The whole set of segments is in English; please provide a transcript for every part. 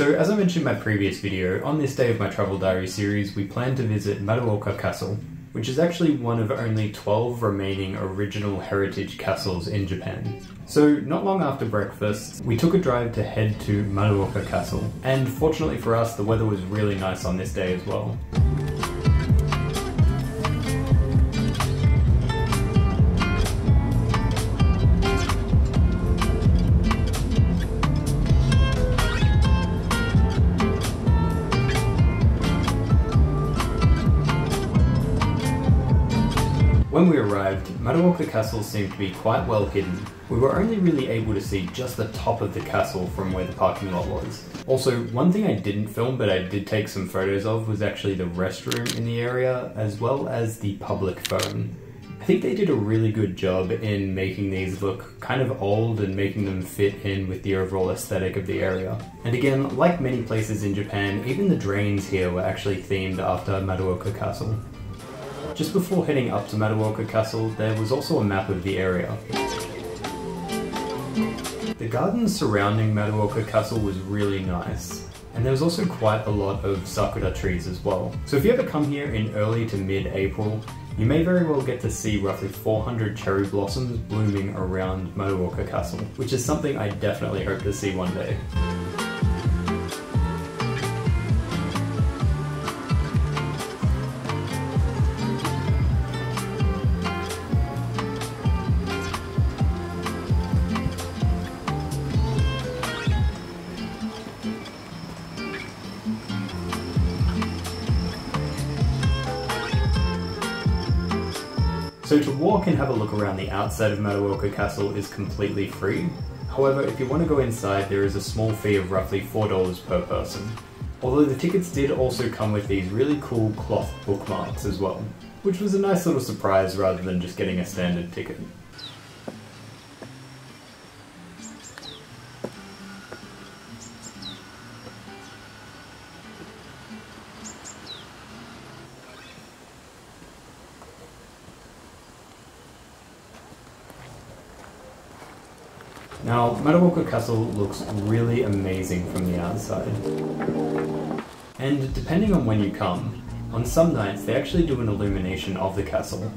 So as I mentioned in my previous video, on this day of my travel diary series, we plan to visit Maruoka Castle, which is actually one of only 12 remaining original heritage castles in Japan. So not long after breakfast, we took a drive to head to Maruoka Castle, and fortunately for us, the weather was really nice on this day as well. When we arrived, Maruoka Castle seemed to be quite well hidden. We were only really able to see just the top of the castle from where the parking lot was. Also, one thing I didn't film but I did take some photos of was actually the restroom in the area as well as the public phone. I think they did a really good job in making these look kind of old and making them fit in with the overall aesthetic of the area. And again, like many places in Japan, even the drains here were actually themed after Maruoka Castle. Just before heading up to Maruoka Castle, there was also a map of the area. The gardens surrounding Maruoka Castle was really nice, and there was also quite a lot of sakura trees as well. So if you ever come here in early to mid-April, you may very well get to see roughly 400 cherry blossoms blooming around Maruoka Castle, which is something I definitely hope to see one day. So to walk and have a look around the outside of Maruoka Castle is completely free. However, if you want to go inside, there is a small fee of roughly $4 per person. Although the tickets did also come with these really cool cloth bookmarks as well, which was a nice little surprise rather than just getting a standard ticket. Now, Maruoka Castle looks really amazing from the outside. And depending on when you come, on some nights they actually do an illumination of the castle.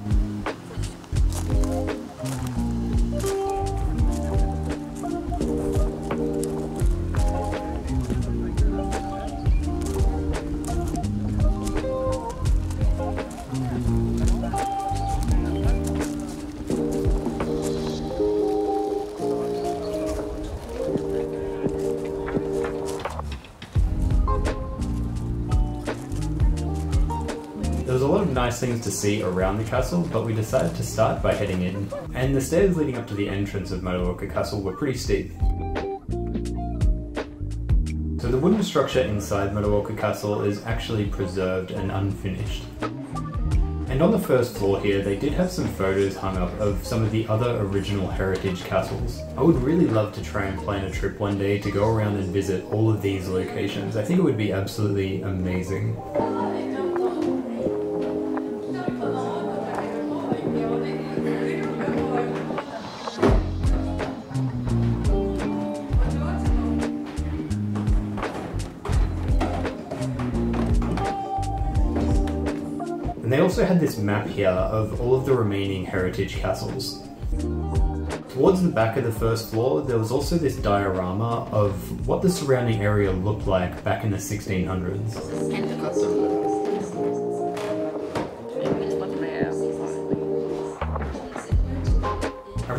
Things to see around the castle, but we decided to start by heading in. And the stairs leading up to the entrance of Maruoka Castle were pretty steep. So the wooden structure inside Maruoka Castle is actually preserved and unfinished. And on the first floor here, they did have some photos hung up of some of the other original heritage castles. I would really love to try and plan a trip one day to go around and visit all of these locations. I think it would be absolutely amazing. Also had this map here of all of the remaining heritage castles. Towards the back of the first floor, there was also this diorama of what the surrounding area looked like back in the 1600s.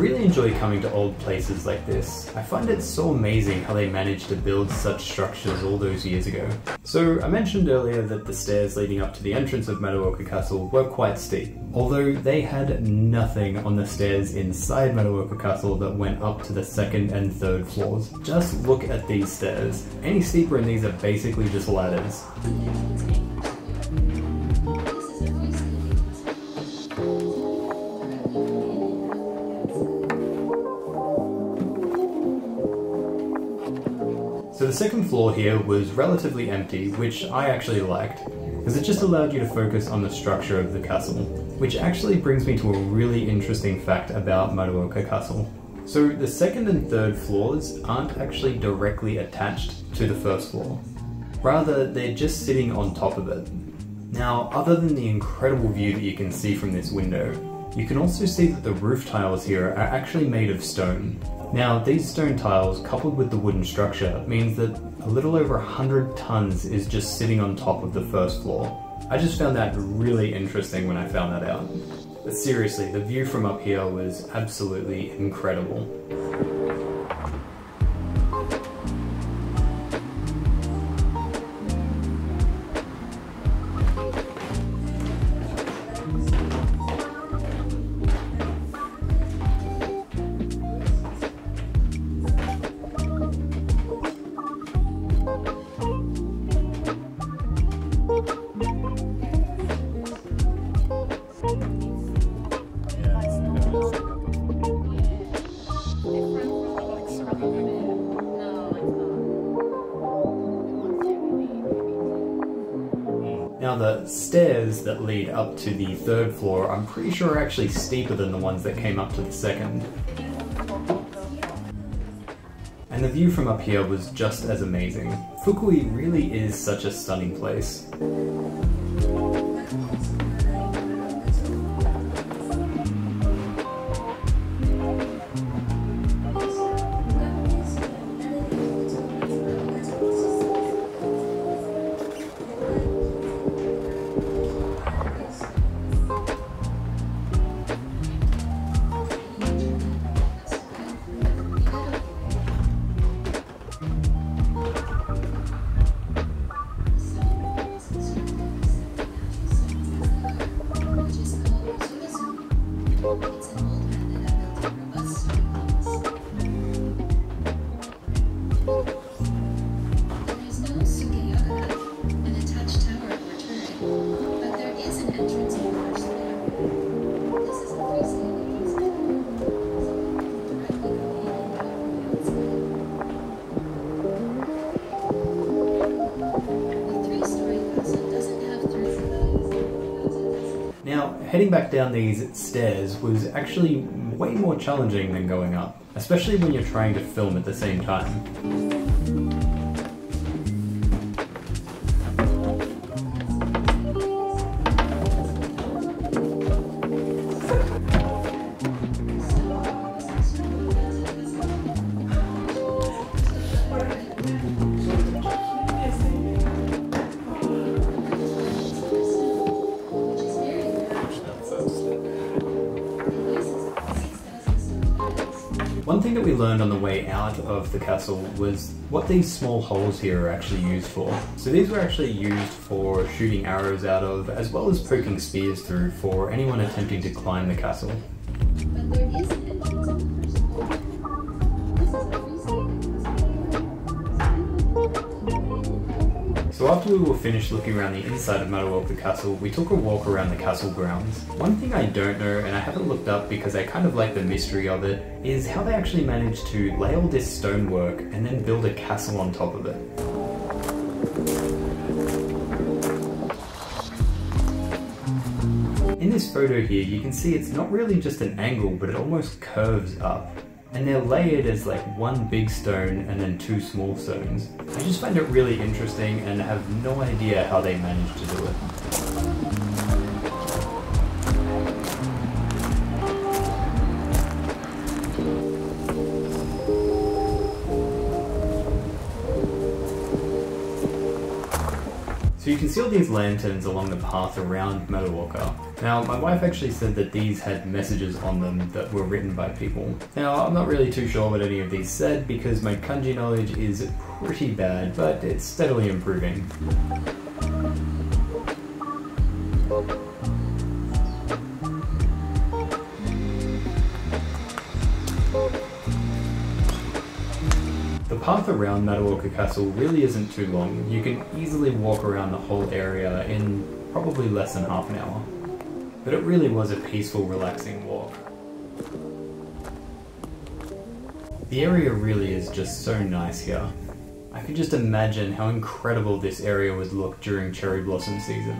Really enjoy coming to old places like this. I find it so amazing how they managed to build such structures all those years ago. So I mentioned earlier that the stairs leading up to the entrance of Maruoka Castle were quite steep, although they had nothing on the stairs inside Maruoka Castle that went up to the second and third floors. Just look at these stairs. Any steeper and these are basically just ladders. Second floor here was relatively empty, which I actually liked, because it just allowed you to focus on the structure of the castle. Which actually brings me to a really interesting fact about Maruoka Castle. So the second and third floors aren't actually directly attached to the first floor. Rather, they're just sitting on top of it. Now, other than the incredible view that you can see from this window, you can also see that the roof tiles here are actually made of stone. Now, these stone tiles, coupled with the wooden structure, means that a little over 100 tons is just sitting on top of the first floor. I just found that really interesting when I found that out. But seriously, the view from up here was absolutely incredible. Stairs that lead up to the third floor, I'm pretty sure are actually steeper than the ones that came up to the second. And the view from up here was just as amazing. Fukui really is such a stunning place. Heading back down these stairs was actually way more challenging than going up, especially when you're trying to film at the same time. Learned on the way out of the castle was what these small holes here are actually used for. So these were actually used for shooting arrows out of, as well as poking spears through for anyone attempting to climb the castle. So after we were finished looking around the inside of Maruoka Castle, we took a walk around the castle grounds. One thing I don't know, and I haven't looked up because I kind of like the mystery of it, is how they actually managed to lay all this stonework and then build a castle on top of it. In this photo here, you can see it's not really just an angle, but it almost curves up. And they're layered as like one big stone and then two small stones. I just find it really interesting and have no idea how they managed to do it. All these lanterns along the path around Maruoka. Now, my wife actually said that these had messages on them that were written by people. Now, I'm not really too sure what any of these said because my kanji knowledge is pretty bad, but it's steadily improving. Path around Maruoka Castle really isn't too long. You can easily walk around the whole area in probably less than half an hour. But it really was a peaceful, relaxing walk. The area really is just so nice here. I could just imagine how incredible this area would look during cherry blossom season.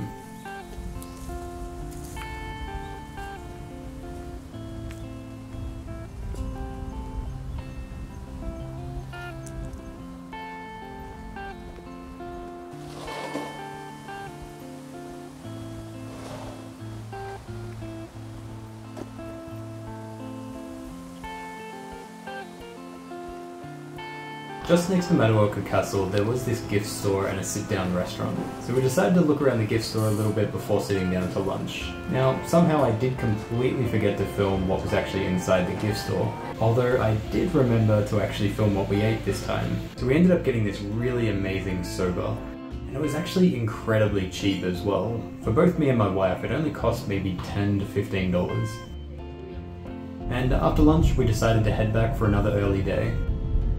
Just next to Maruoka Castle, there was this gift store and a sit-down restaurant. So we decided to look around the gift store a little bit before sitting down to lunch. Now, somehow I did completely forget to film what was actually inside the gift store, although I did remember to actually film what we ate this time. So we ended up getting this really amazing soba, and it was actually incredibly cheap as well. For both me and my wife, it only cost maybe 10 to $15. And after lunch, we decided to head back for another early day.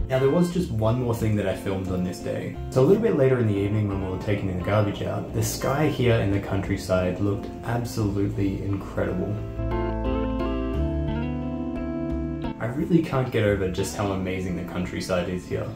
Now there was just one more thing that I filmed on this day. So a little bit later in the evening when we were taking the garbage out, the sky here in the countryside looked absolutely incredible. I really can't get over just how amazing the countryside is here.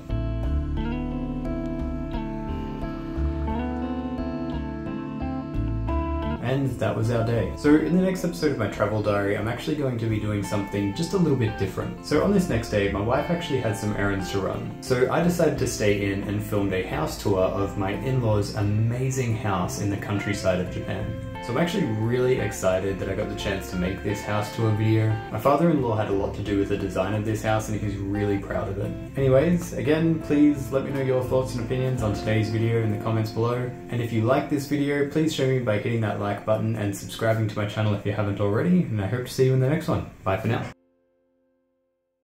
And that was our day. So in the next episode of my travel diary, I'm actually going to be doing something just a little bit different. So on this next day, my wife actually had some errands to run. So I decided to stay in and filmed a house tour of my in-laws' amazing house in the countryside of Japan. So I'm actually really excited that I got the chance to make this house tour video. My father-in-law had a lot to do with the design of this house and he's really proud of it. Anyways, again, please let me know your thoughts and opinions on today's video in the comments below. And if you like this video, please show me by hitting that like button and subscribing to my channel if you haven't already. And I hope to see you in the next one. Bye for now.